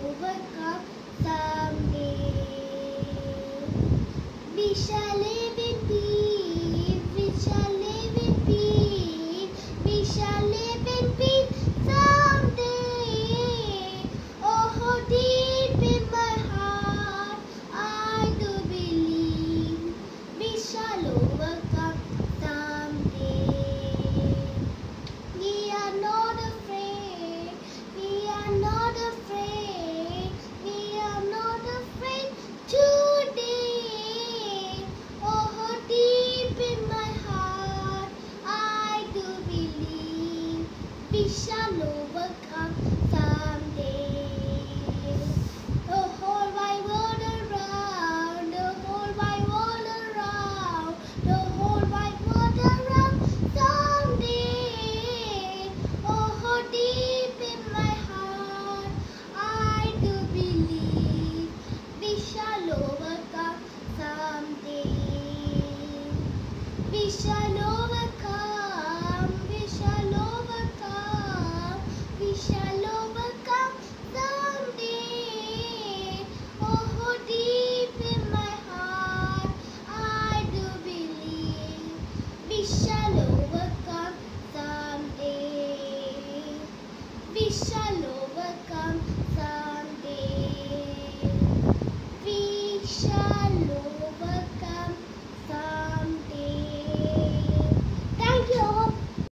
सरोवर का सामने विशाल Isha. Alicia.